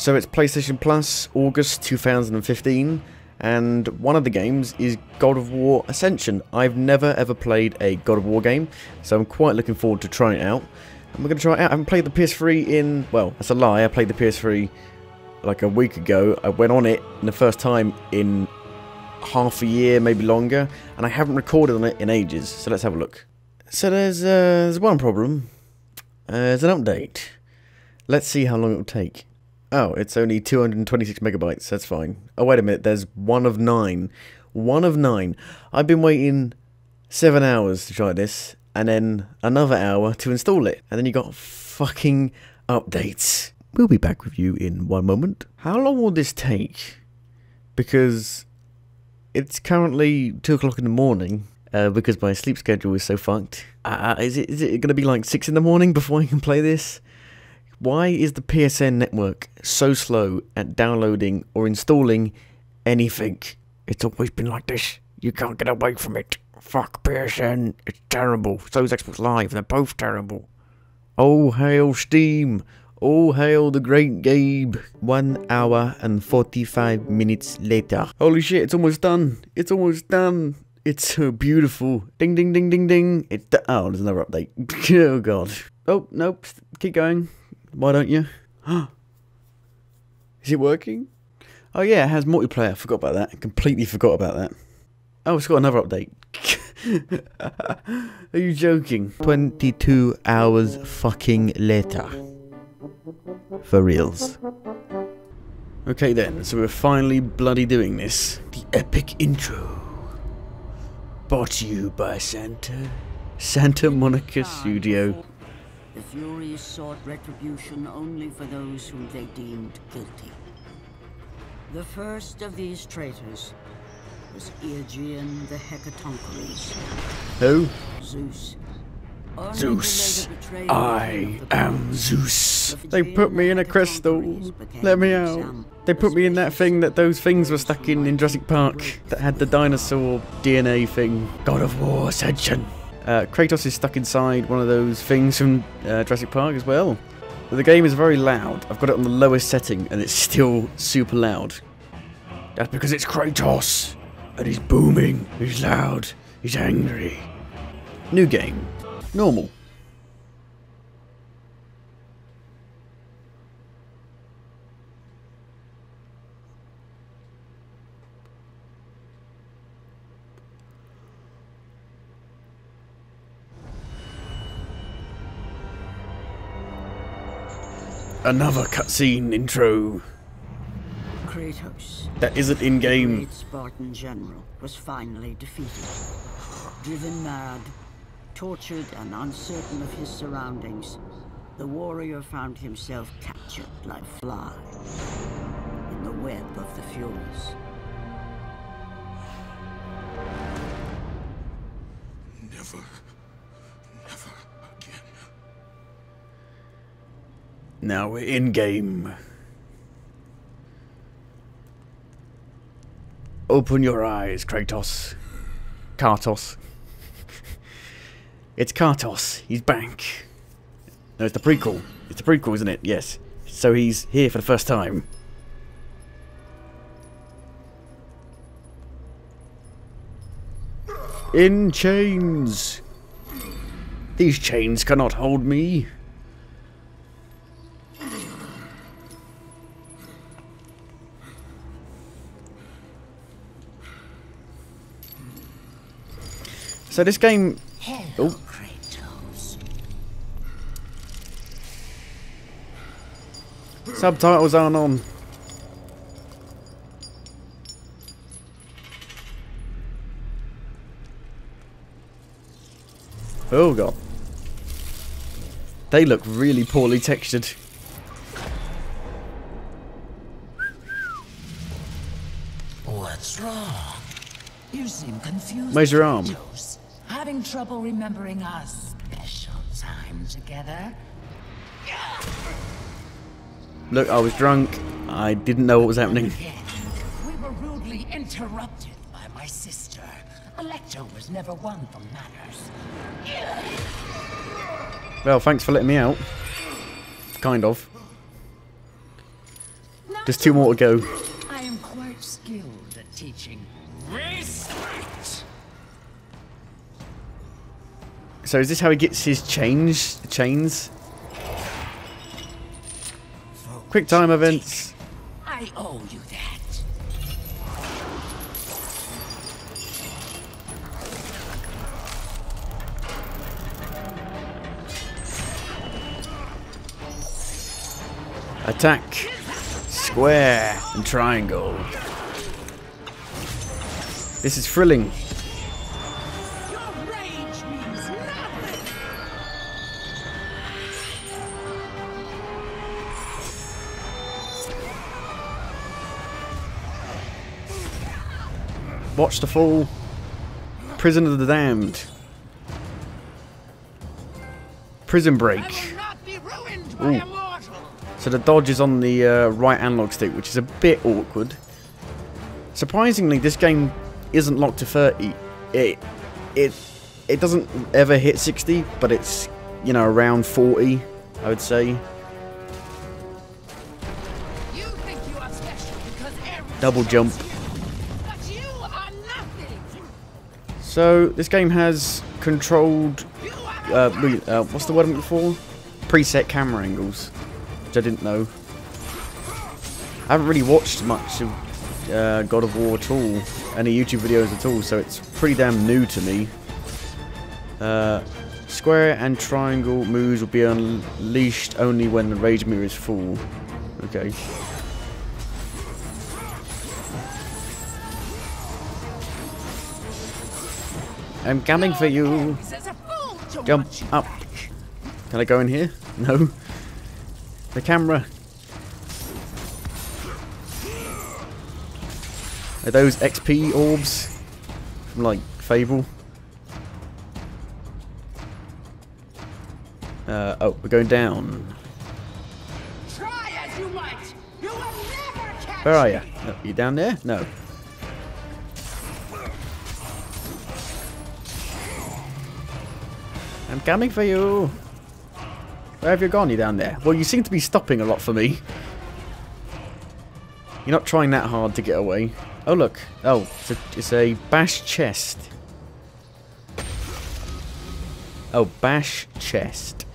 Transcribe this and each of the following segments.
So it's PlayStation Plus, August 2015, and one of the games is God of War Ascension. I've never ever played a God of War game, so I'm quite looking forward to trying it out. And we're going to try it out. I haven't played the PS3 in, well, that's a lie, I played the PS3 like a week ago. I went on it the first time in half a year, maybe longer, and I haven't recorded on it in ages, so let's have a look. So there's, uh, there's one problem. Uh, there's an update. Let's see how long it will take. Oh, it's only 226 megabytes. That's fine. Oh, wait a minute. There's one of nine. One of nine. I've been waiting seven hours to try this, and then another hour to install it. And then you got fucking updates. We'll be back with you in one moment. How long will this take? Because it's currently 2 o'clock in the morning. Uh, because my sleep schedule is so fucked. Uh, is it is it going to be like 6 in the morning before I can play this? Why is the PSN network so slow at downloading or installing anything? It's always been like this. You can't get away from it. Fuck PSN. It's terrible. So is Xbox Live. They're both terrible. Oh, hail Steam. Oh, hail the great Gabe. One hour and 45 minutes later. Holy shit, it's almost done. It's almost done. It's so beautiful. Ding, ding, ding, ding, ding. It's oh, there's another update. oh, God. Oh, nope. Keep going. Why don't you? Is it working? Oh yeah, it has multiplayer. I forgot about that. Completely forgot about that. Oh, it's got another update. Are you joking? 22 hours fucking later. For reals. Okay then, so we're finally bloody doing this. The epic intro. Brought to you by Santa. Santa Monica Studio. The Furies sought retribution only for those whom they deemed guilty. The first of these traitors was Aegaeon the Hecatoncheires. Who? Zeus. Zeus. to later betray the I will of the am. Zeus. They put me in a crystal. Let me out. They put me in that thing that those things were stuck in in Jurassic Park that had the dinosaur DNA thing. God of War Ascension. Uh, Kratos is stuck inside one of those things from uh, Jurassic Park as well. But the game is very loud. I've got it on the lowest setting and it's still super loud. That's because it's Kratos. And he's booming, he's loud, he's angry. New game. Normal. Another cutscene intro Kratos, that isn't in-game. great Spartan general, was finally defeated. Driven mad, tortured and uncertain of his surroundings, the warrior found himself captured like fly in the web of the Furies. Now we're in-game. Open your eyes, Kratos. Kartos. it's Kartos. He's back. No, it's the prequel. It's the prequel, isn't it? Yes. So he's here for the first time. In chains. These chains cannot hold me. So this game Hello, Oh. Kratos. subtitles aren't on. Oh god. They look really poorly textured. What's wrong? You seem confused. Where's your arm? Trouble remembering our special time together? Look, I was drunk. I didn't know what was happening. We were rudely interrupted by my sister. Alecto was never one for manners. Well, thanks for letting me out. Kind of. Just two more to go. So is this how he gets his change chains? Quick time events. I owe you that. Attack. Square and triangle. This is thrilling. Watch the fall. Prison of the Damned. Prison Break. I will not be ruined by Ooh. So the dodge is on the uh, right analog stick, which is a bit awkward. Surprisingly, this game isn't locked to 30. It it it doesn't ever hit 60, but it's you know around 40, I would say. You think you are special because everyone Double jump. So this game has controlled. Uh, uh, what's the word I'm looking for? Preset camera angles, which I didn't know. I haven't really watched much of uh, God of War at all, any YouTube videos at all, so it's pretty damn new to me. Uh, square and triangle moves will be unleashed only when the rage mirror is full. Okay. I'm coming for you. Says a fool to Jump up. Can I go in here? No. The camera. Are those XP orbs? From like Fable? Uh, oh, we're going down. Try as you might, you will never catch Where are you? me. No, you down there? No. I'm coming for you. Where have you gone? You down there? Well, you seem to be stopping a lot for me. You're not trying that hard to get away. Oh, look. Oh, it's a, it's a bash chest. Oh, bash chest.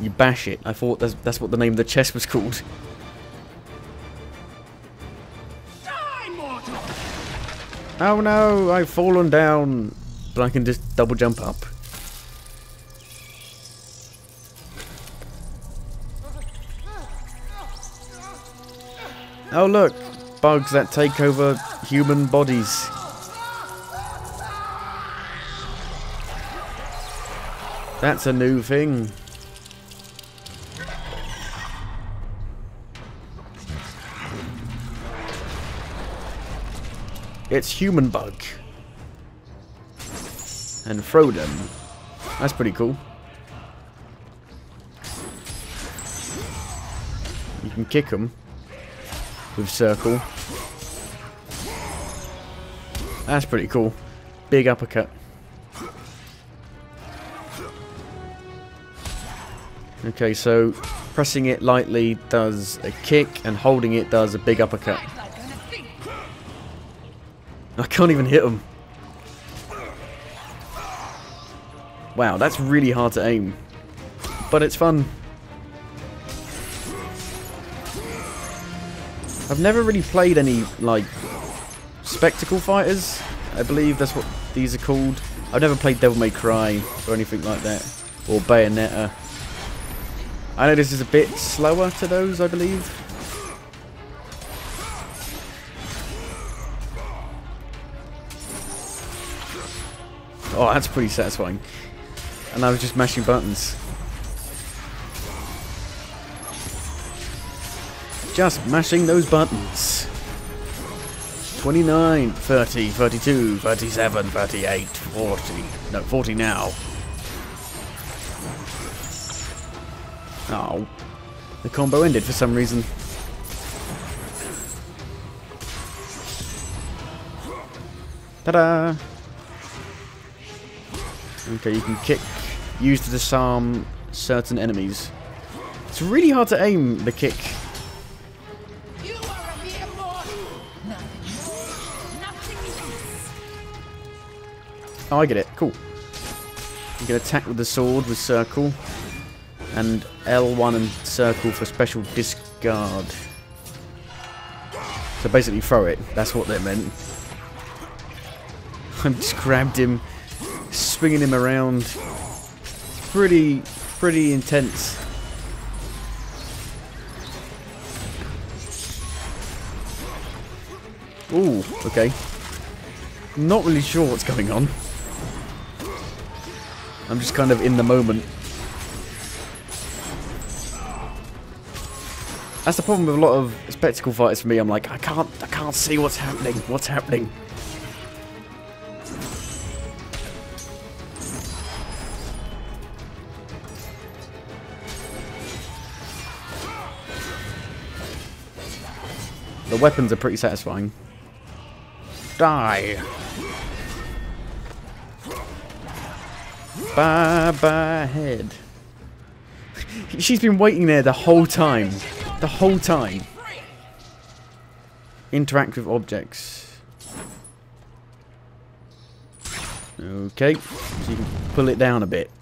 You bash it. I thought that's, that's what the name of the chest was called. Oh no, I've fallen down. But I can just double jump up. Oh look, bugs that take over human bodies. That's a new thing. It's human bug. And them. That's pretty cool. You can kick them with circle. That's pretty cool. Big uppercut. Okay, so pressing it lightly does a kick and holding it does a big uppercut. I can't even hit him. Wow, that's really hard to aim. But it's fun. I've never really played any, like, spectacle fighters. I believe that's what these are called. I've never played Devil May Cry or anything like that. Or Bayonetta. I know this is a bit slower to those, I believe. Oh, that's pretty satisfying. And I was just mashing buttons. Just mashing those buttons. 29, 30, 32, 37, 38, 40. No, 40 now. Oh. The combo ended for some reason. Ta-da! Okay, you can kick, use to disarm certain enemies. It's really hard to aim the kick. Oh, I get it. Cool. You can attack with the sword with circle. And L1 and circle for special discard. So basically throw it. That's what they meant. I just grabbed him, swinging him around. Pretty, pretty intense. Ooh, okay. Not really sure what's going on. I'm just kind of in the moment. That's the problem with a lot of spectacle fighters for me. I'm like, I can't, I can't see what's happening. What's happening? The weapons are pretty satisfying. Die! Bye bye head. She's been waiting there the whole time. The whole time. Interact with objects. Okay, so you can pull it down a bit.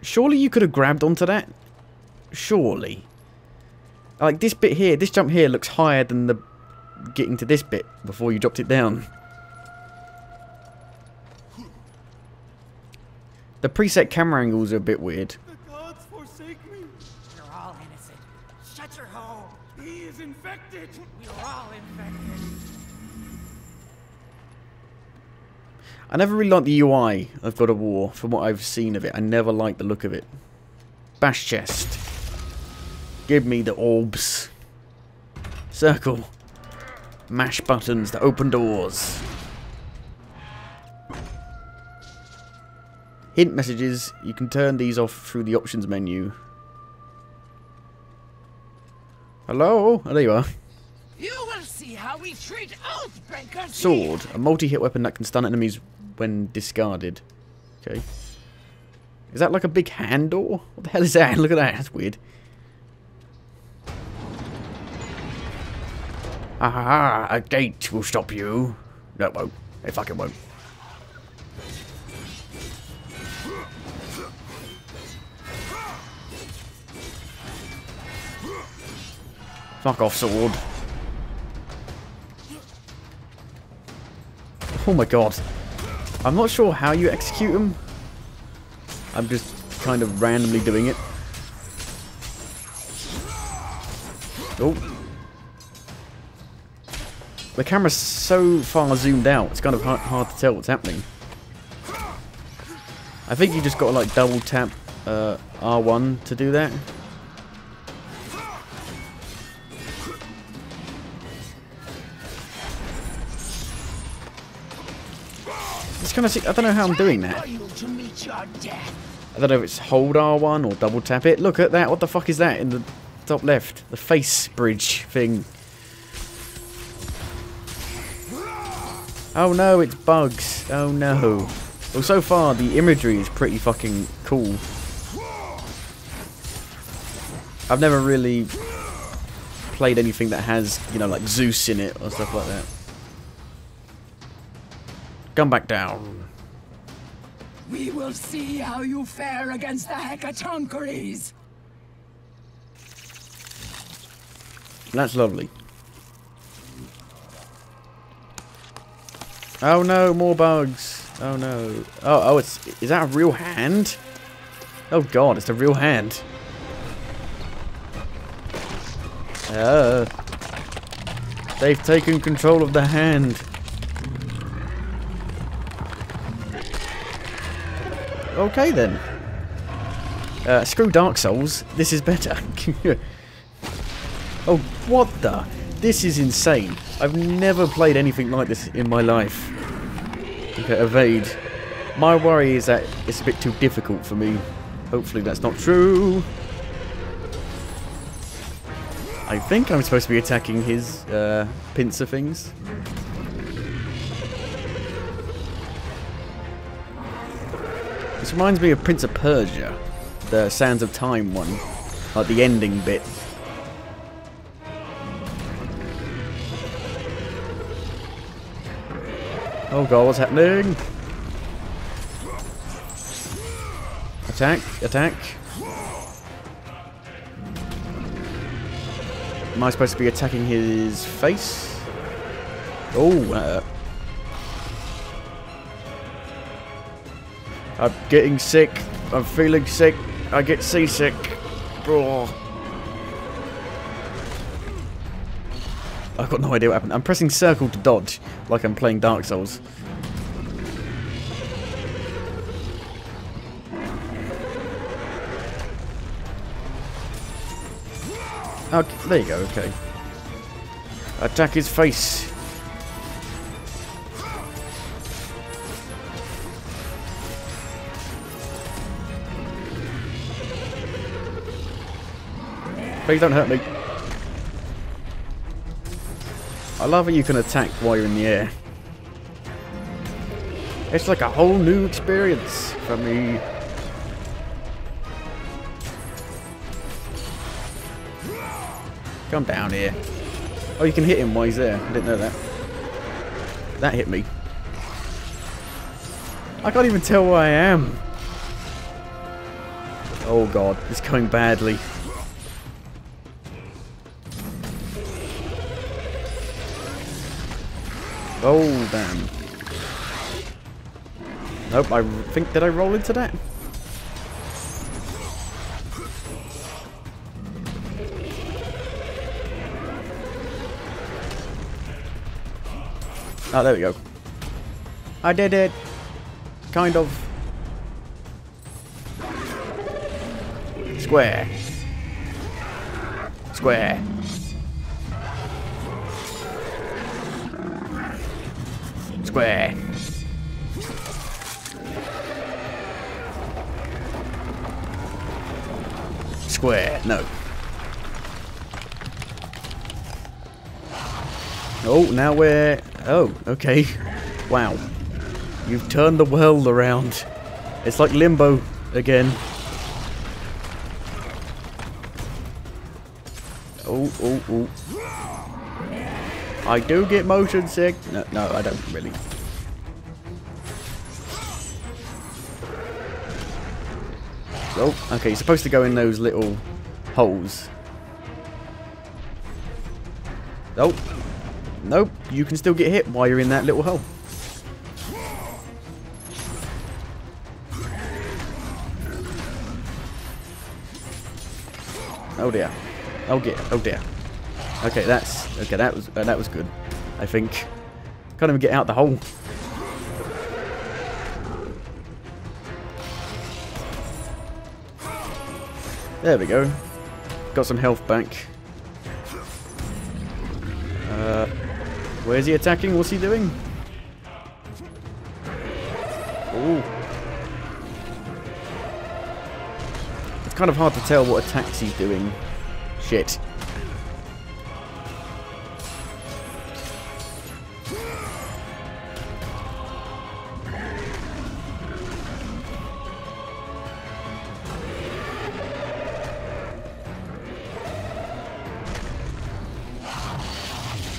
Surely you could have grabbed onto that? Surely. Like this bit here, this jump here looks higher than the getting to this bit before you dropped it down. The preset camera angles are a bit weird. The gods forsake me. You're all innocent. Shut your hole. He is infected. You're all infected. I never really liked the UI of God of War from what I've seen of it. I never liked the look of it. Bash chest. Give me the orbs. Circle. Mash buttons to open doors. Hint messages. You can turn these off through the options menu. Hello? Oh, there you are. You will see how we treat Oathbreakers. Sword. A multi-hit weapon that can stun enemies when discarded. Okay. Is that like a big hand door? What the hell is that? Look at that. That's weird. Ah, a gate will stop you. No, it won't. It fucking won't. Fuck off, sword. Oh my god. I'm not sure how you execute them. I'm just kind of randomly doing it. Oh. The camera's so far zoomed out, it's kind of hard, hard to tell what's happening. I think you just got to like double tap uh, R1 to do that. Of. I don't know how I'm doing that. I don't know if it's hold R1 or double tap it. Look at that. What the fuck is that in the top left? The face bridge thing. Oh no, it's bugs. Oh no. Well, so far the imagery is pretty fucking cool. I've never really played anything that has, you know, like Zeus in it or stuff like that. Come back down. We will see how you fare against the Hecatoncheires. That's lovely. Oh no, more bugs. Oh no. Oh, oh, it's is that a real hand? Oh god, it's a real hand. Uh, they've taken control of the hand. Okay then. Uh, screw Dark Souls. This is better. oh, what the? This is insane. I've never played anything like this in my life. Okay, evade. My worry is that it's a bit too difficult for me. Hopefully that's not true. I think I'm supposed to be attacking his uh, pincer things. This reminds me of Prince of Persia, the Sands of Time one, like the ending bit. Oh god, what's happening? Attack, attack. Am I supposed to be attacking his face? Oh, uh, I'm getting sick. I'm feeling sick. I get seasick. Oh. I've got no idea what happened. I'm pressing circle to dodge, like I'm playing Dark Souls. Okay, there you go, okay. Attack his face. Please don't hurt me. I love how you can attack while you're in the air. It's like a whole new experience for me. Come down here. Oh, you can hit him while he's there. I didn't know that. That hit me. I can't even tell where I am. Oh god, it's going badly. Oh, damn. Nope, I think, did I roll into that? Oh, there we go. I did it. Kind of. Square. Square. Square. Oh, now we're... Oh, okay. Wow. You've turned the world around. It's like Limbo again. Oh, oh, oh. I do get motion sick. No, no, I don't really. Oh, okay, you're supposed to go in those little holes. Nope. Nope, you can still get hit while you're in that little hole. Oh dear. Oh dear. Oh dear. Okay, that's okay. That was uh, that was good. I think. Can't even get out the hole. There we go. Got some health back. Where's he attacking? What's he doing? Ooh. It's kind of hard to tell what attacks he's doing. Shit.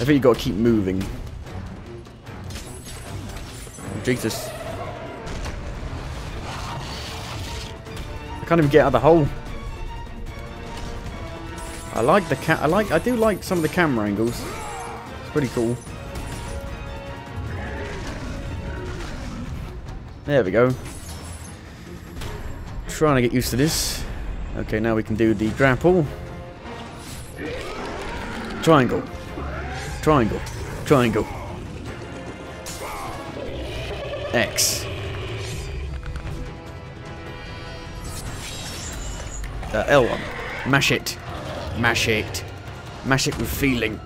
Think you gotta keep moving. Jesus. I can't even get out of the hole. I like the cat. I like. I do like some of the camera angles. It's pretty cool. There we go. Trying to get used to this. Okay, now we can do the grapple. Triangle. Triangle. Triangle. X. Uh, L1. Mash it. Mash it. Mash it with feeling.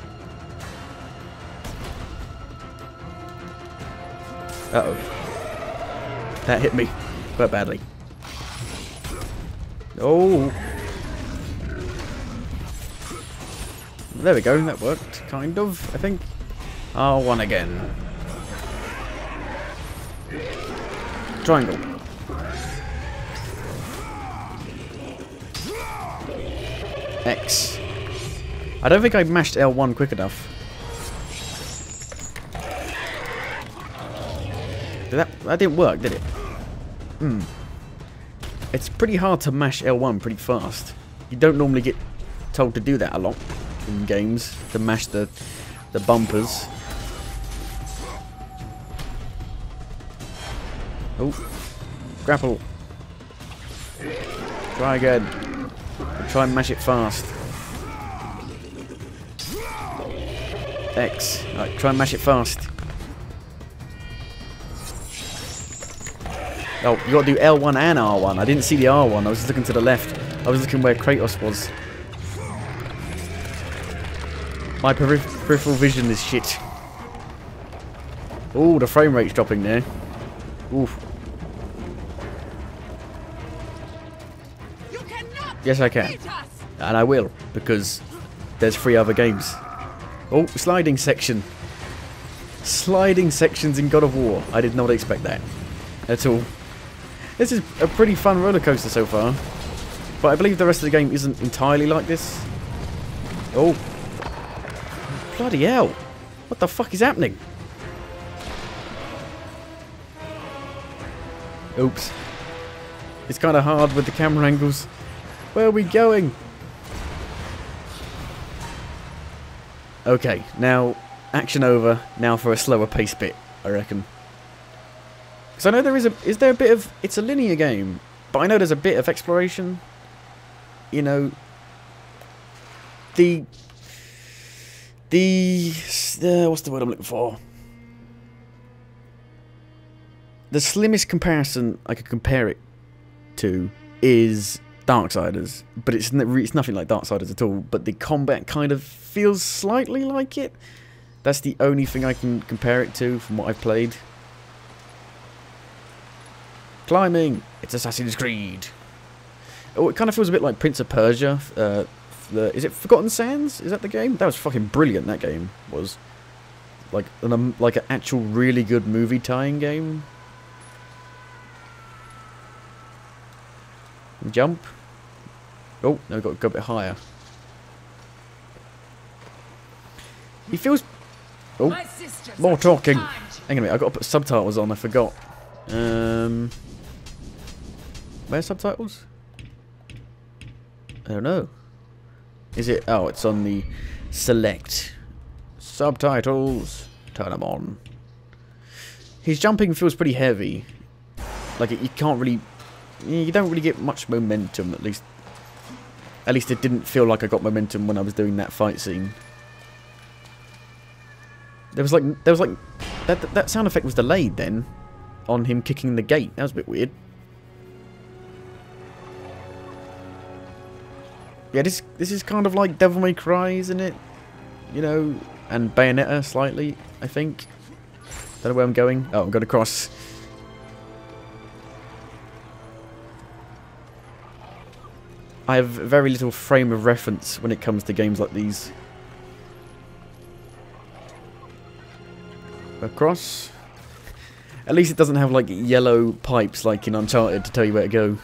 Uh-oh. That hit me quite badly. Oh. There we go, that worked, kind of, I think. Oh, one again. Triangle. X. I don't think I mashed L1 quick enough. Did that, that didn't work, did it? Hmm. It's pretty hard to mash L1 pretty fast. You don't normally get told to do that a lot in games, to mash the, the bumpers. Oh, grapple. Try again. Try and mash it fast. X. Try and mash it fast. Oh, you gotta do L1 and R1. I didn't see the R1. I was looking to the left. I was looking where Kratos was. My peripheral vision is shit. Oh, the frame rate's dropping there. Oof. Yes, I can. And I will, because there's three other games. Oh, sliding section. Sliding sections in God of War. I did not expect that. At all. This is a pretty fun roller coaster so far. But I believe the rest of the game isn't entirely like this. Oh. Bloody hell. What the fuck is happening? Oops. It's kind of hard with the camera angles. Where are we going? Okay, now action over. Now for a slower pace bit, I reckon. Because I know there is a... Is there a bit of... It's a linear game, but I know there's a bit of exploration. You know... The... The... Uh, what's the word I'm looking for? The slimmest comparison I could compare it to is Darksiders, but it's it's nothing like Darksiders at all. But the combat kind of feels slightly like it. That's the only thing I can compare it to from what I've played. Climbing. It's Assassin's Creed. Oh, it kind of feels a bit like Prince of Persia. Uh, the, is it Forgotten Sands? Is that the game? That was fucking brilliant. That game was like an um, like an actual really good movie tying game. Jump. Oh, no, got to go a bit higher. He feels... Oh, more talking. Hang on a minute, i got to put subtitles on, I forgot. Um, Where's subtitles? I don't know. Is it... Oh, it's on the select. Subtitles. Turn them on. His jumping feels pretty heavy. Like, you can't really you don't really get much momentum, at least. At least it didn't feel like I got momentum when I was doing that fight scene. There was like, there was like, that, that, that sound effect was delayed then, on him kicking the gate. That was a bit weird. Yeah, this this is kind of like Devil May Cry, isn't it? You know, and Bayonetta slightly, I think. Don't know where I'm going. Oh, I'm going across. I have very little frame of reference when it comes to games like these. Across. At least it doesn't have like yellow pipes like in Uncharted to tell you where to go.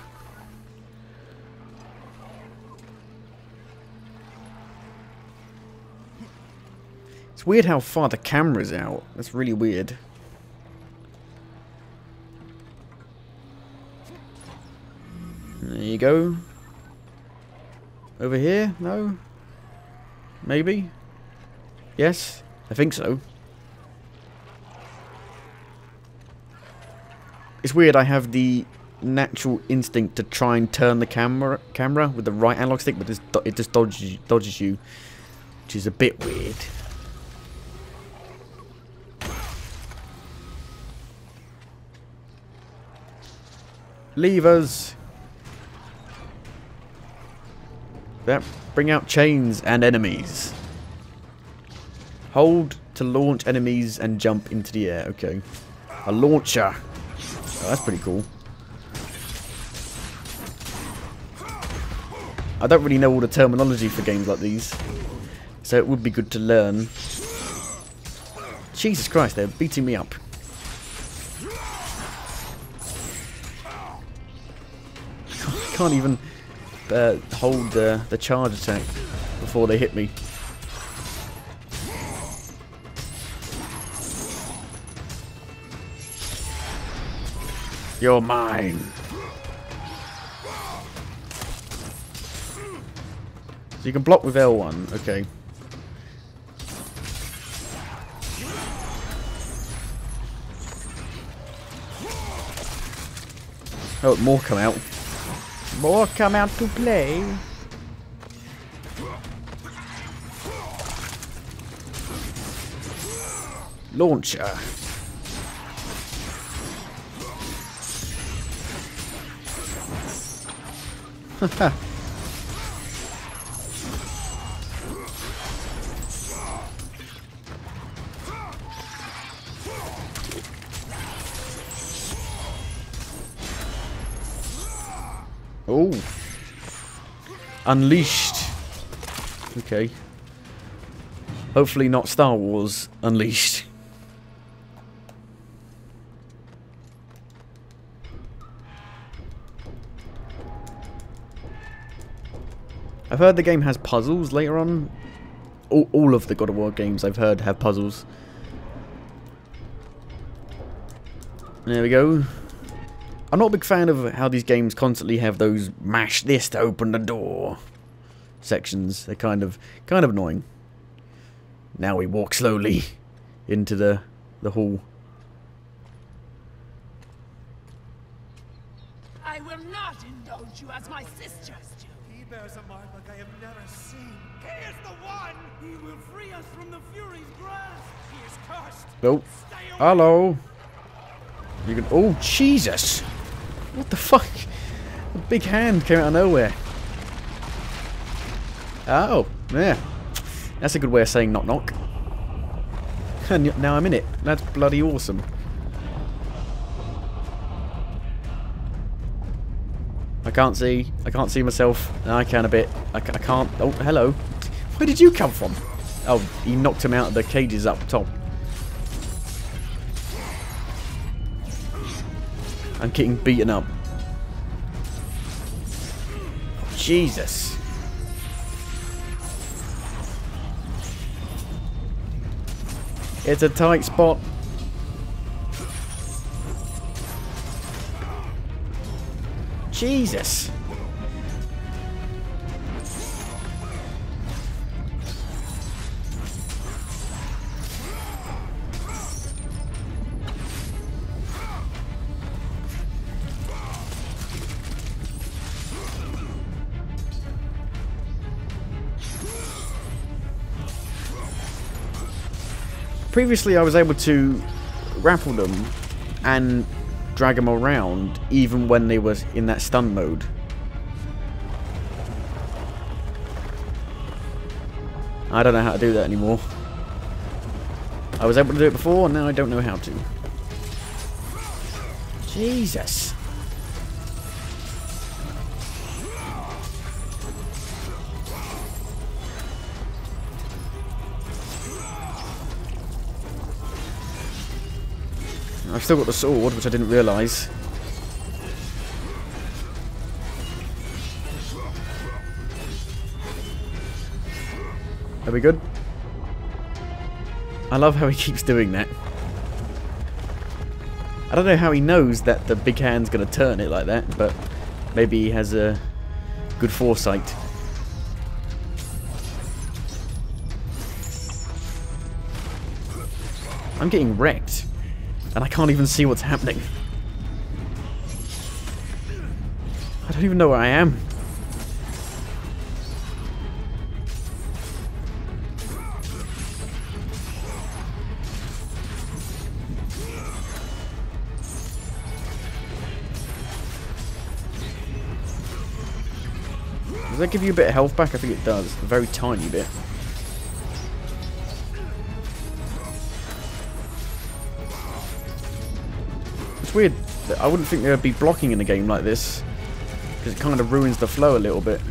Weird how far the camera's out. That's really weird. There you go. Over here? No? Maybe? Yes? I think so. It's weird, I have the natural instinct to try and turn the camera camera with the right analog stick, but it just dodges, dodges you, which is a bit weird. Levers! That bring out chains and enemies. Hold to launch enemies and jump into the air. Okay. A launcher. Oh, that's pretty cool. I don't really know all the terminology for games like these. So it would be good to learn. Jesus Christ, they're beating me up. can't even uh, hold the, the charge attack before they hit me. You're mine. So you can block with L1, okay. Oh, more come out. More come out to play. Launcher. Unleashed. Okay. Hopefully not Star Wars Unleashed. I've heard the game has puzzles later on. All, all of the God of War games I've heard have puzzles. There we go. I'm not a big fan of how these games constantly have those mash this to open the door sections. They're kind of kind of annoying. Now we walk slowly into the the hall. I will not indulge you as my sisters do. He bears a mark like I have never seen. He is the one! He will free us from the Fury's grasp! He is cursed! Stay away! hello. You can. Oh Jesus! What the fuck? A big hand came out of nowhere. Oh, yeah. That's a good way of saying knock knock. And now I'm in it. That's bloody awesome. I can't see. I can't see myself. I can a bit. I, I can't. Oh, hello. Where did you come from? Oh, he knocked him out of the cages up top. I'm getting beaten up. Jesus. It's a tight spot. Jesus. Previously I was able to grapple them and drag them around even when they were in that stun mode. I don't know how to do that anymore. I was able to do it before, and now I don't know how to. Jesus. Still got the sword, which I didn't realise. Are we good? I love how he keeps doing that. I don't know how he knows that the big hand's going to turn it like that, but maybe he has a good foresight. I'm getting wrecked, and I can't even see what's happening. I don't even know where I am. Does that give you a bit of health back? I think it does. A very tiny bit. It's weird. I wouldn't think there would be blocking in a game like this. Because it kind of ruins the flow a little bit.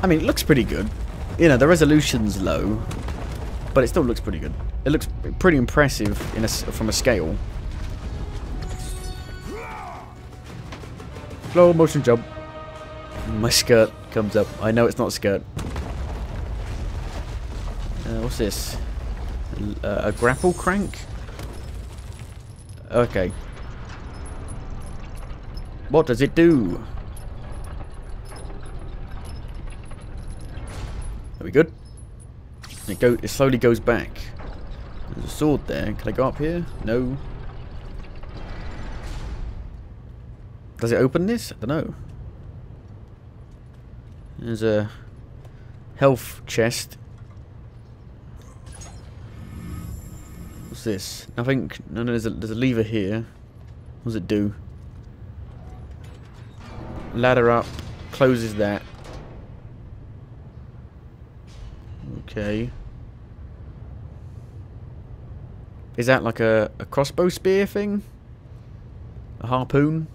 I mean, it looks pretty good. You know, the resolution's low, but it still looks pretty good. It looks pretty impressive in a from a scale. Slow motion jump. My skirt. comes up. I know it's not skirt. Uh, what's this? Uh, a grapple crank? Okay. What does it do? Are we good? It go. It slowly goes back. There's a sword there. Can I go up here? No. Does it open this? I don't know. There's a health chest. What's this? Nothing. No, no. There's a there's a lever here. What does it do? Ladder up. Closes that. Okay. Is that like a, a crossbow spear thing? A harpoon?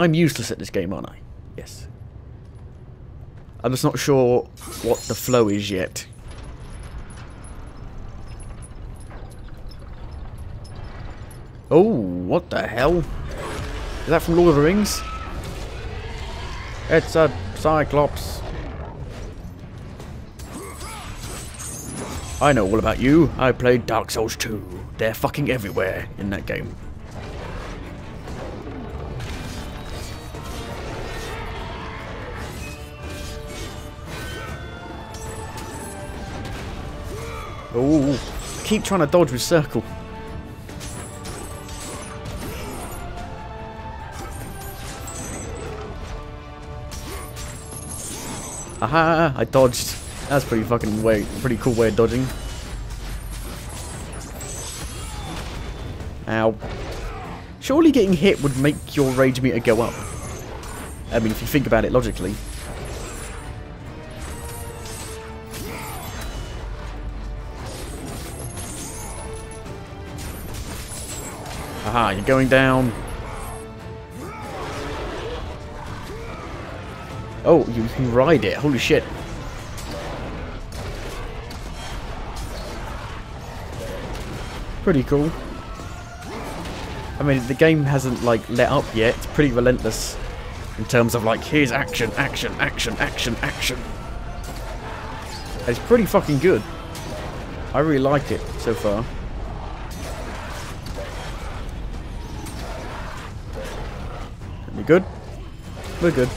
I'm useless at this game, aren't I? Yes. I'm just not sure what the flow is yet. Oh, what the hell? Is that from Lord of the Rings? It's a Cyclops. I know all about you. I played Dark Souls 2. They're fucking everywhere in that game. Oh, keep trying to dodge with circle. Aha! I dodged. That's pretty fucking way, pretty cool way of dodging. Ow. Surely getting hit would make your rage meter go up. I mean, if you think about it logically. You're going down. Oh, you can ride it. Holy shit. Pretty cool. I mean, the game hasn't, like, let up yet. It's pretty relentless in terms of, like, here's action, action, action, action, action. It's pretty fucking good. I really like it so far. Good? We're good.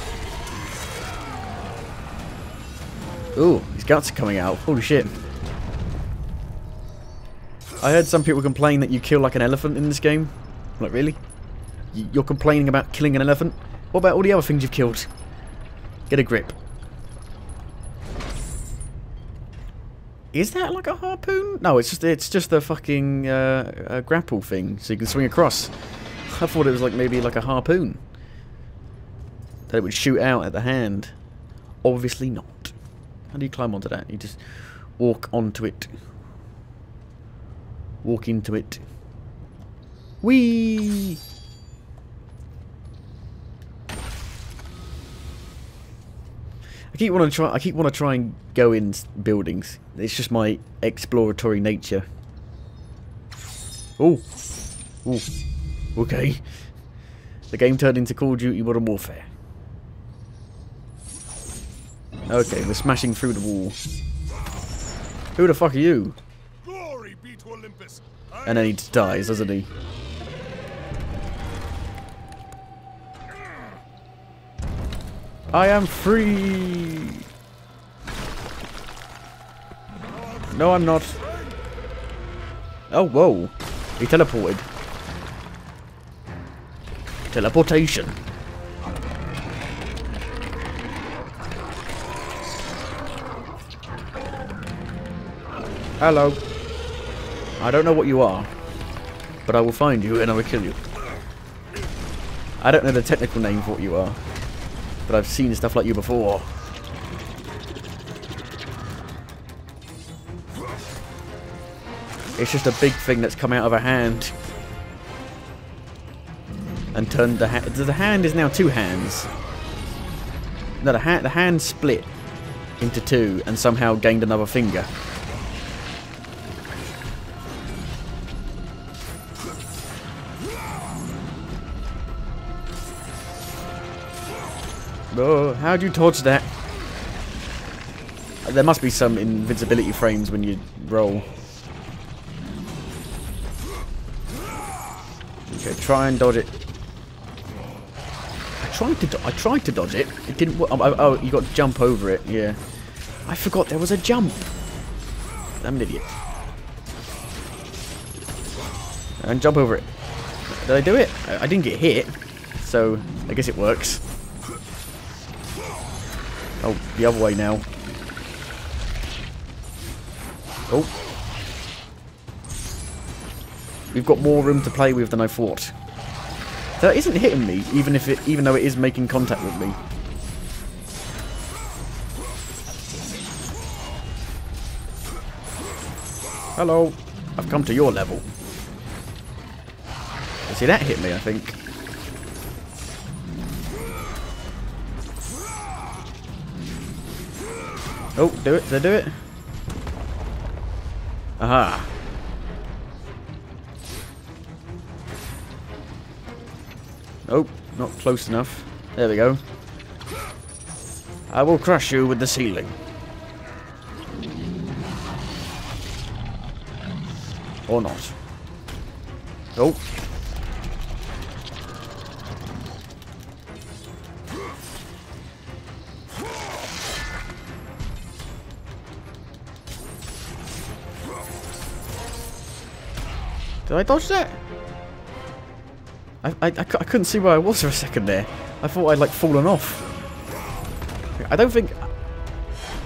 Ooh, his guts are coming out. Holy shit. I heard some people complain that you kill like an elephant in this game. Like, really? You're complaining about killing an elephant? What about all the other things you've killed? Get a grip. Is that like a harpoon? No, it's just it's just a fucking uh, grapple thing, so you can swing across. I thought it was like maybe like a harpoon that it would shoot out at the hand. Obviously not. How do you climb onto that? You just walk onto it. Walk into it. Whee! I keep want to try. I keep want to try and go in buildings. It's just my exploratory nature. Oh, oh, okay. The game turned into Call of Duty Modern Warfare. Okay, we're smashing through the wall. Who the fuck are you? Glory be to Olympus. And then he dies, doesn't he? I am free! No, I'm not. Oh, whoa. He teleported. Teleportation. Hello. I don't know what you are, but I will find you and I will kill you. I don't know the technical name for what you are, but I've seen stuff like you before. It's just a big thing that's come out of a hand. And turned the hand. The hand is now two hands. No, the, ha the hand split into two and somehow gained another finger. How'd you dodge that? There must be some invincibility frames when you roll. Okay, try and dodge it. I tried to, I tried to dodge it. It didn't. Oh, oh, you got to jump over it. Yeah. I forgot there was a jump. I'm an idiot. And jump over it. Did I do it? I didn't get hit, so I guess it works. Oh, the other way now. Oh. We've got more room to play with than I thought. That isn't hitting me, even if it, even though it is making contact with me. Hello. I've come to your level. See, that hit me, I think. Oh, do it. Did I do it? Aha. Nope, not close enough. There we go. I will crush you with the ceiling. Or not. Oh. Did I dodge that? I, I, I, couldn't see where I was for a second there. I thought I'd like fallen off. I don't think...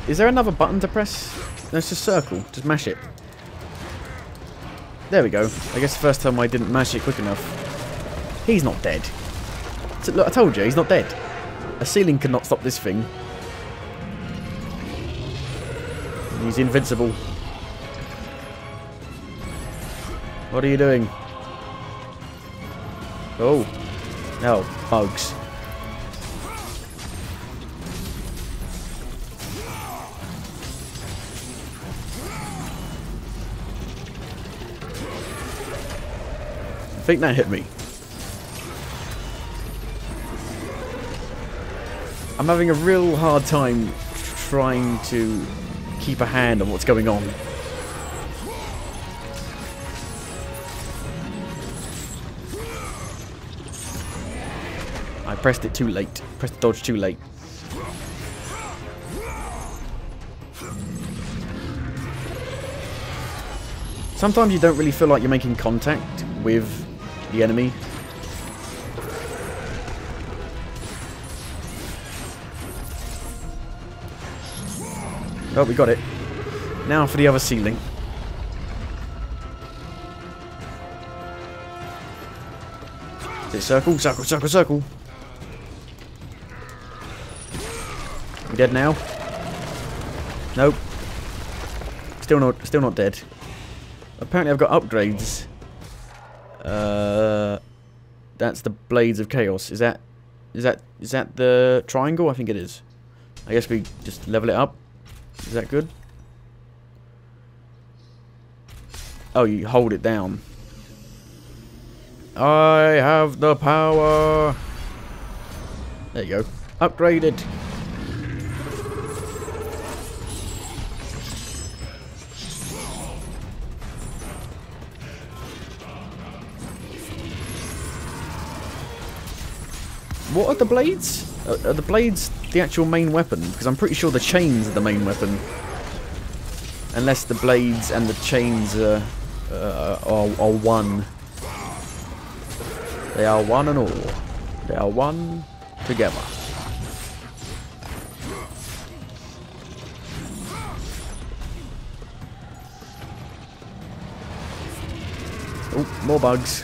Is there another button to press? No, it's just circle. Just mash it. There we go. I guess the first time I didn't mash it quick enough. He's not dead. So, look, I told you, he's not dead. A ceiling cannot stop this thing. He's invincible. What are you doing? Oh. No, bugs. I think that hit me. I'm having a real hard time trying to keep a hand on what's going on. I pressed it too late. Pressed the dodge too late. Sometimes you don't really feel like you're making contact with the enemy. Oh, we got it. Now for the other ceiling. Is it circle, circle, circle, circle? Dead now? Nope. Still not still not dead. Apparently I've got upgrades. Uh that's the Blades of Chaos. Is that is that is that the triangle? I think it is. I guess we just level it up. Is that good? Oh, you hold it down. I have the power. There you go. Upgraded. What are the blades? Are the blades the actual main weapon? Because I'm pretty sure the chains are the main weapon. Unless the blades and the chains are, uh, are, are one. They are one and all. They are one together. Oh, more bugs.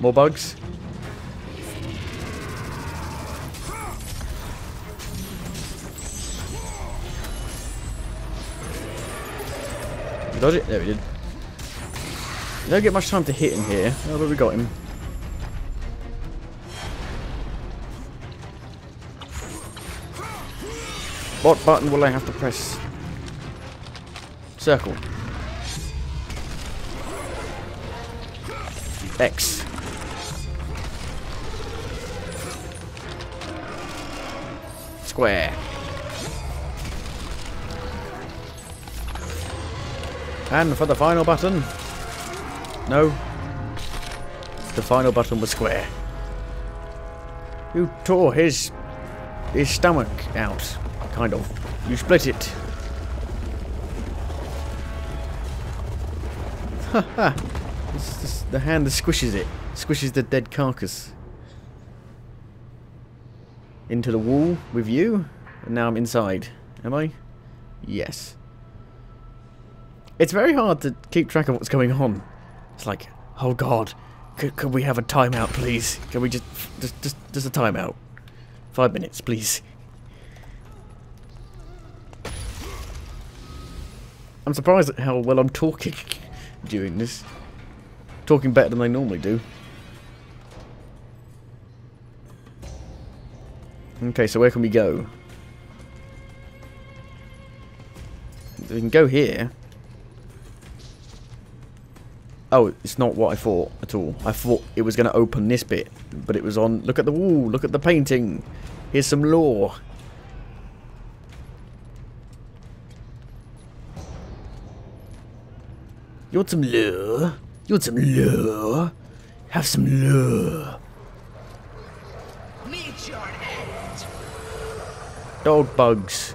More bugs. Dodge it? There we did. You don't get much time to hit in here. Oh, but we got him. What button will I have to press? Circle. X. Square. And for the final button. No. The final button was square. You tore his his stomach out, kind of. You split it. Ha ha. The hand that squishes it. Squishes the dead carcass. Into the wall with you. And now I'm inside. Am I? Yes. It's very hard to keep track of what's going on. It's like, oh god, could, could we have a timeout, please? Can we just, just, just, just a timeout? Five minutes, please. I'm surprised at how well I'm talking during this. Talking better than I normally do. Okay, so where can we go? We can go here. Oh, it's not what I thought at all. I thought it was going to open this bit, but it was on... Look at the wall, look at the painting. Here's some lore. You want some lure? You want some lure? Have some lure. Meet your end. Dog bugs.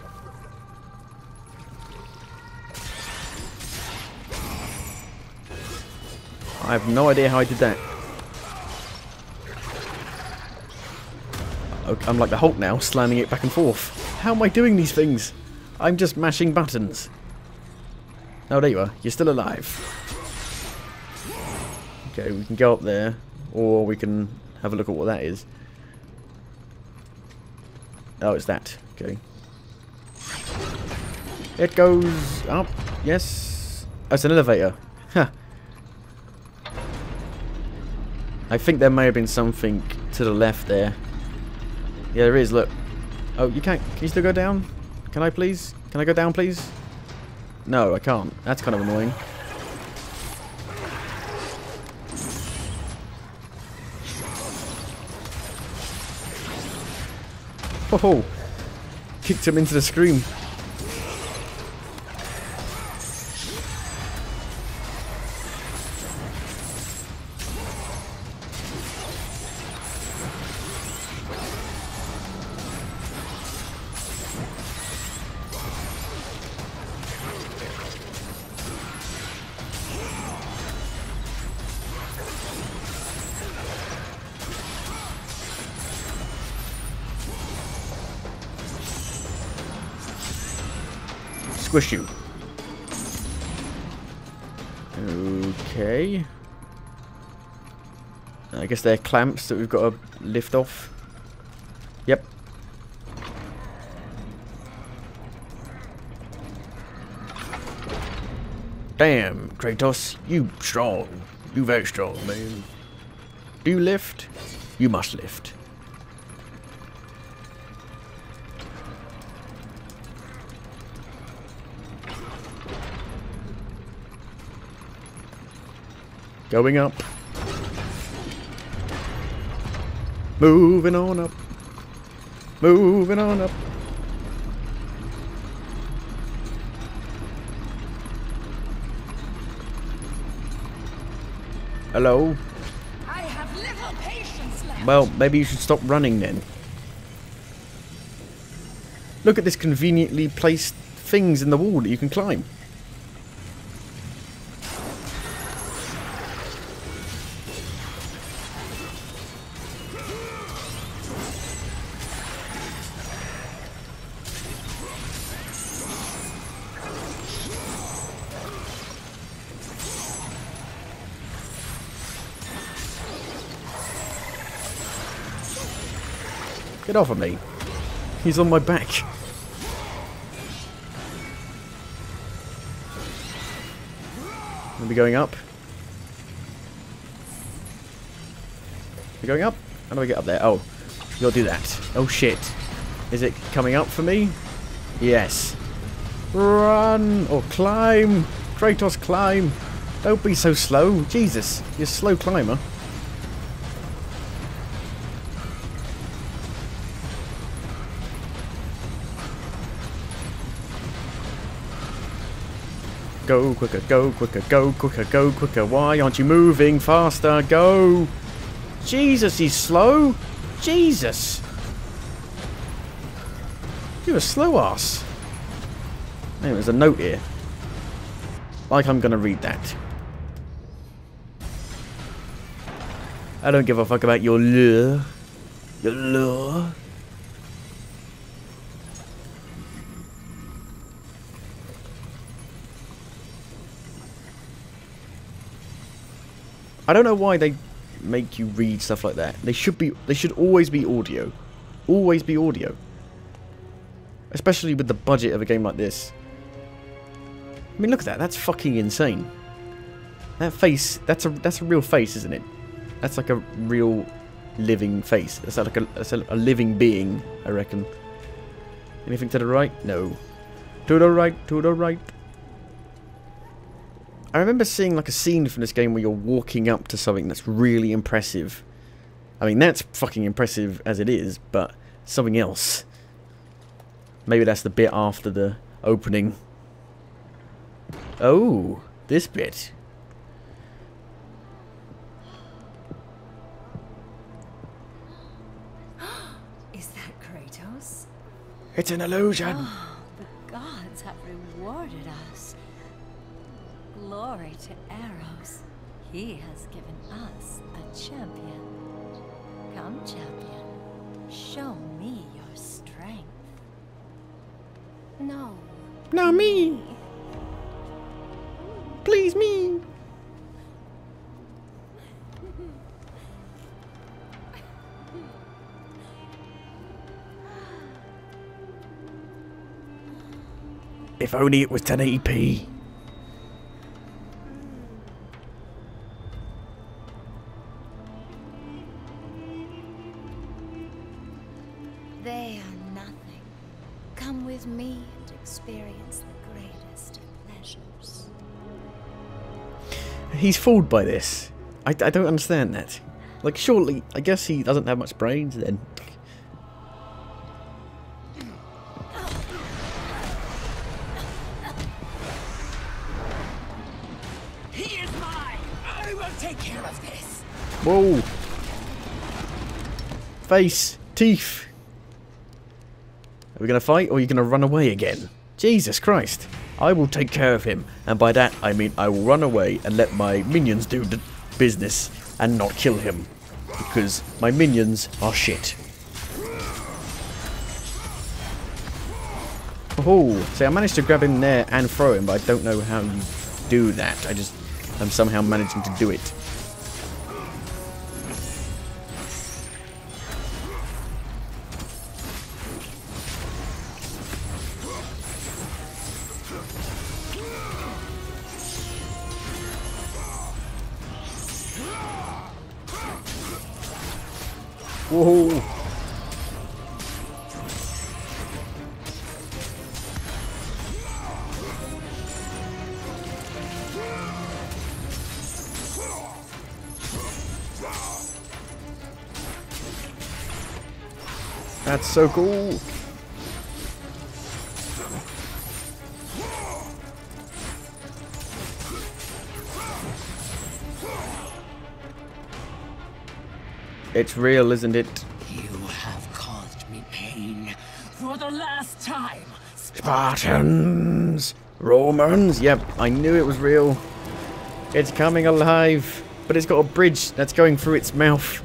I have no idea how I did that. I'm like the Hulk now, slamming it back and forth. How am I doing these things? I'm just mashing buttons. Oh, there you are. You're still alive. Okay, we can go up there, or we can have a look at what that is. Oh, it's that. Okay. It goes up. Yes. Oh, it's an elevator. Huh. I think there may have been something to the left there. Yeah, there is. Look. Oh, you can't. Can you still go down? Can I please? Can I go down, please? No, I can't. That's kind of annoying. Oh, kicked him into the screen. Squish you. Okay. I guess they're clamps that we've got to lift off. Yep. Damn, Kratos, you strong. You very strong, man. Do you lift? You must lift. Going up. Moving on up. Moving on up. Hello? I have little patience left. Well, maybe you should stop running then. Look at this conveniently placed things in the wall that you can climb. Get off of me. He's on my back. Are we going up? We're going up? How do I get up there? Oh, you'll do that. Oh shit. Is it coming up for me? Yes. Run! Or climb! Kratos, climb! Don't be so slow. Jesus, you're a slow climber. Go quicker, go quicker, go quicker, go quicker. Why aren't you moving faster? Go! Jesus, he's slow! Jesus! You're a slow ass. Hey, there's a note here. Like I'm gonna read that. I don't give a fuck about your lure. Your lure. I don't know why they make you read stuff like that. They should be they should always be audio. Always be audio. Especially with the budget of a game like this. I mean look at that, that's fucking insane. That face that's a that's a real face, isn't it? That's like a real living face. That's like a, that's a, a living being, I reckon. Anything to the right? No. To the right, to the right. I remember seeing like a scene from this game where you're walking up to something that's really impressive. I mean, that's fucking impressive as it is, but something else. Maybe that's the bit after the opening. Oh, this bit. Is that Kratos? It's an illusion. Oh, the gods have rewarded us. Glory to Ares. He has given us a champion. Come, champion. Show me your strength. No. Now me. Please me. If only it was 1080p. Fooled by this. I, I don't understand that. Like, surely, I guess he doesn't have much brains then. He is mine! I will take care of this! Whoa. Face. Teeth. Are we going to fight or are you going to run away again? Jesus Christ. I will take care of him. And by that, I mean I will run away and let my minions do the business and not kill him. Because my minions are shit. Oh, see, I managed to grab him there and throw him, but I don't know how you do that. I just am somehow managing to do it. Whoa. That's so cool. It's real, isn't it? You have caused me pain for the last time. Spartans! Romans! Yep, I knew it was real. It's coming alive, but it's got a bridge that's going through its mouth.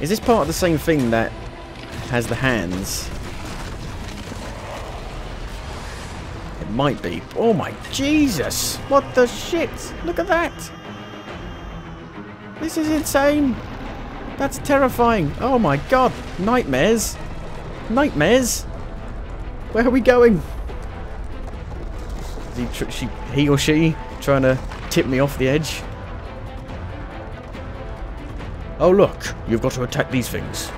Is this part of the same thing that has the hands? Might be. Oh my Jesus! What the shit? Look at that! This is insane! That's terrifying! Oh my god! Nightmares! Nightmares! Where are we going? Is he, she, he or she trying to tip me off the edge? Oh look, you've got to attack these things.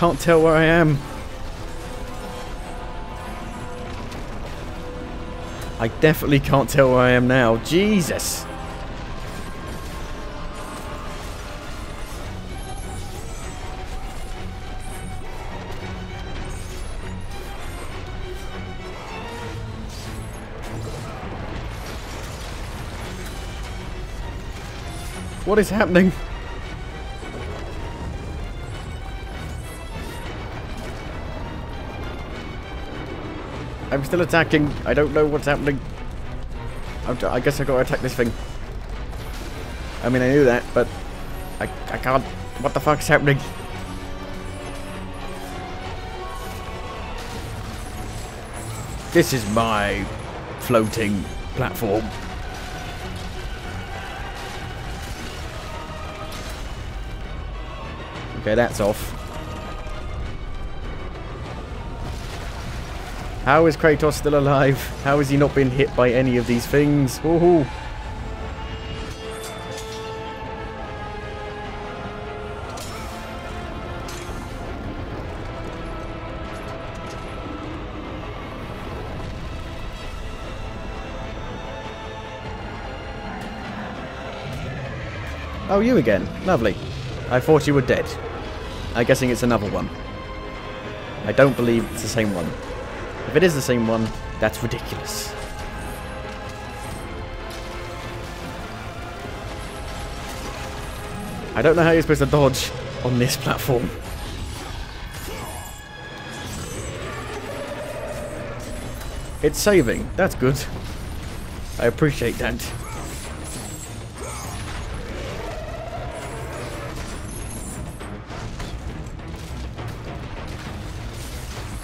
Can't tell where I am. I definitely can't tell where I am now. Jesus. What is happening? I'm still attacking. I don't know what's happening. I guess I gotta attack this thing. I mean, I knew that, but I, I can't. What the fuck's happening? This is my floating platform. Okay, that's off. How is Kratos still alive? How has he not been hit by any of these things? Woohoo! Oh, you again. Lovely. I thought you were dead. I'm guessing it's another one. I don't believe it's the same one. If it is the same one, that's ridiculous. I don't know how you're supposed to dodge on this platform. It's saving. That's good. I appreciate that.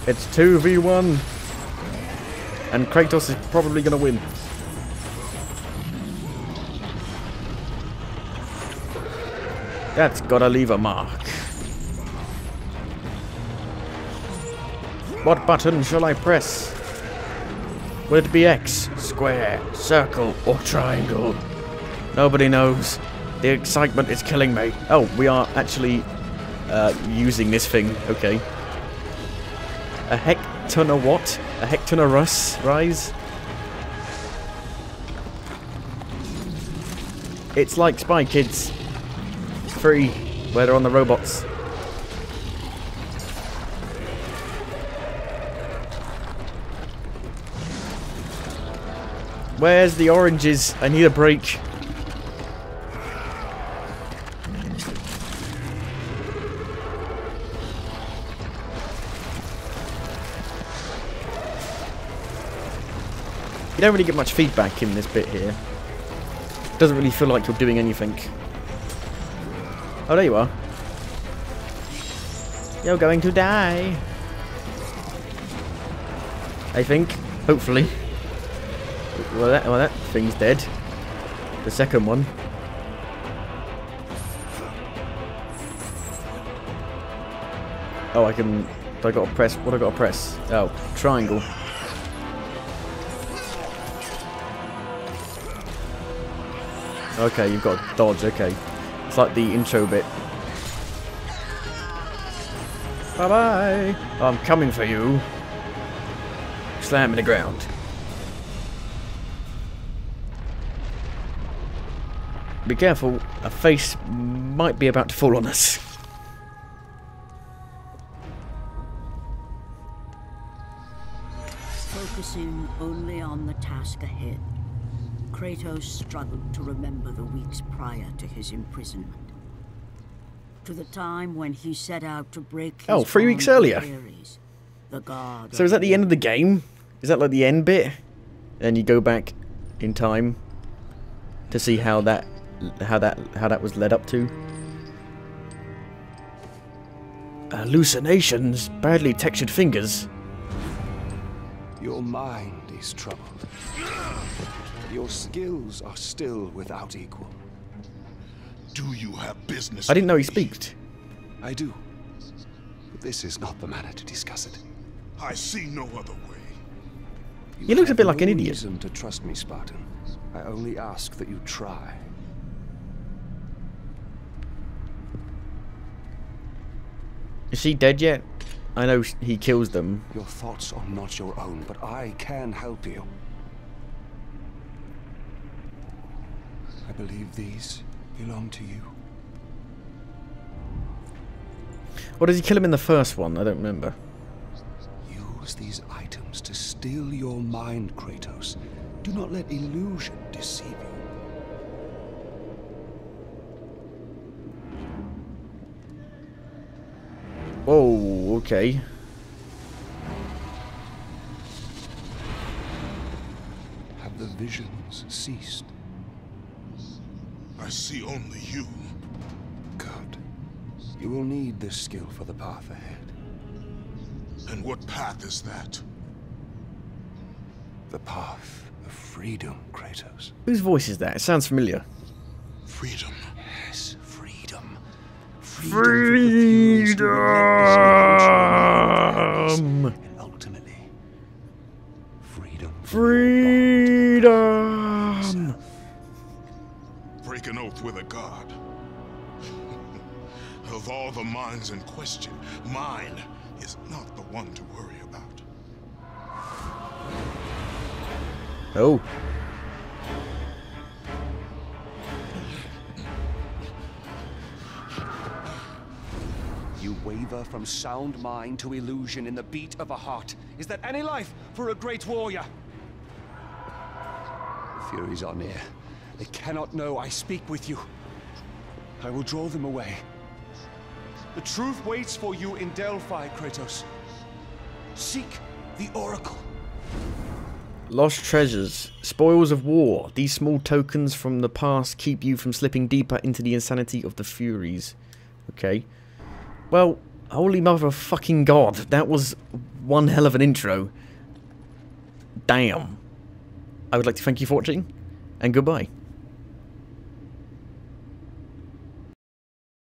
It's 2v1. And Kratos is probably going to win. That's gotta leave a mark. What button shall I press? Will it be X, square, circle, or triangle? Nobody knows. The excitement is killing me. Oh, we are actually uh, using this thing. Okay. A heck ton of what? A heck ton of Russ rise? It's like Spy Kids 3, where they're on the robots. Where's the oranges? I need a break. You don't really get much feedback in this bit here. Doesn't really feel like you're doing anything. Oh, there you are. You're going to die. I think. Hopefully. Well, that, well, that thing's dead. The second one. Oh, I can... I got to press... What I got to press? Oh, triangle. Okay, you've got to dodge, okay. It's like the intro bit. Bye-bye! I'm coming for you. Slam in the ground. Be careful, a face might be about to fall on us. Focusing only on the task ahead, Kratos struggled to remember the weeks prior to his imprisonment. To the time when he set out to break oh, his Oh, three weeks earlier. Ares, the god So is that the end of the game? Is that like the end bit? And you go back in time to see how that how that how that was led up to? Hallucinations, badly textured fingers. Your mind is troubled. Your skills are still without equal. Do you have business? I didn't know he with speaks. I do. But this is not the manner to discuss it. I see no other way. You He looks a have bit like an idiot. reason to trust me, Spartan. I only ask that you try. Is she dead yet? I know he kills them. Your thoughts are not your own, but I can help you. I believe these belong to you. Or did he kill him in the first one? I don't remember. Use these items to steel your mind, Kratos. Do not let illusion deceive you. Oh, okay. Have the visions ceased? I see only you. Good. You will need this skill for the path ahead. And what path is that? The path of freedom, Kratos. Whose voice is that? It sounds familiar. Freedom. Yes, freedom. Freedom. from the Furies minds in question, mine is not the one to worry about. Oh. You waver from sound mind to illusion in the beat of a heart. Is that any life for a great warrior? The Furies are near. They cannot know I speak with you. I will draw them away. The truth waits for you in Delphi, Kratos. Seek the Oracle. Lost treasures. Spoils of war. These small tokens from the past keep you from slipping deeper into the insanity of the Furies. Okay. Well, holy mother fucking god. That was one hell of an intro. Damn. I would like to thank you for watching, and goodbye.